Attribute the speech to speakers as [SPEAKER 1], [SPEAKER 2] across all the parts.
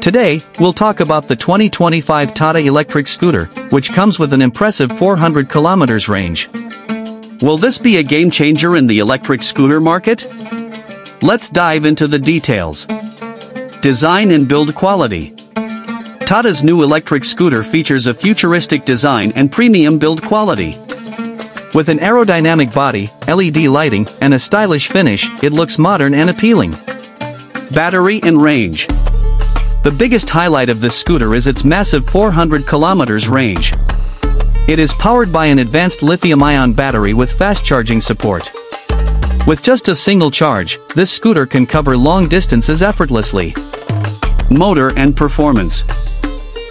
[SPEAKER 1] Today, we'll talk about the 2025 Tata electric scooter, which comes with an impressive 400 kilometers range. Will this be a game changer in the electric scooter market? Let's dive into the details. Design and build quality. Tata's new electric scooter features a futuristic design and premium build quality. With an aerodynamic body, LED lighting, and a stylish finish, it looks modern and appealing. Battery and range. The biggest highlight of this scooter is its massive 400 kilometers range. It is powered by an advanced lithium-ion battery with fast charging support. With just a single charge, this scooter can cover long distances effortlessly. Motor and performance.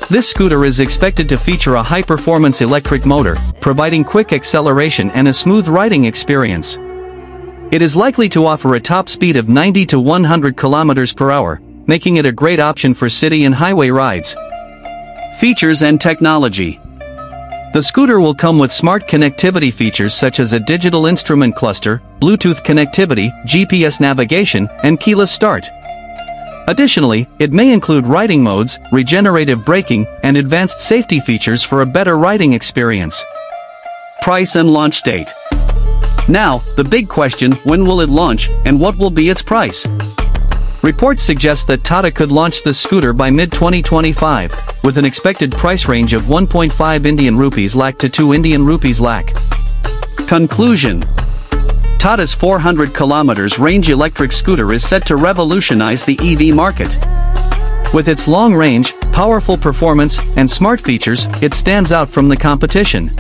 [SPEAKER 1] This scooter is expected to feature a high-performance electric motor, providing quick acceleration and a smooth riding experience. It is likely to offer a top speed of 90 to 100 kilometers per hour, making it a great option for city and highway rides. Features and technology. The scooter will come with smart connectivity features such as a digital instrument cluster, Bluetooth connectivity, GPS navigation, and keyless start. Additionally, it may include riding modes, regenerative braking, and advanced safety features for a better riding experience. Price and launch date. Now, the big question, when will it launch, and what will be its price? Reports suggest that Tata could launch the scooter by mid-2025, with an expected price range of 1.5 Indian rupees lakh to 2 Indian rupees lakh. Conclusion Tata's 400 kilometers range electric scooter is set to revolutionize the EV market. With its long range, powerful performance, and smart features, it stands out from the competition.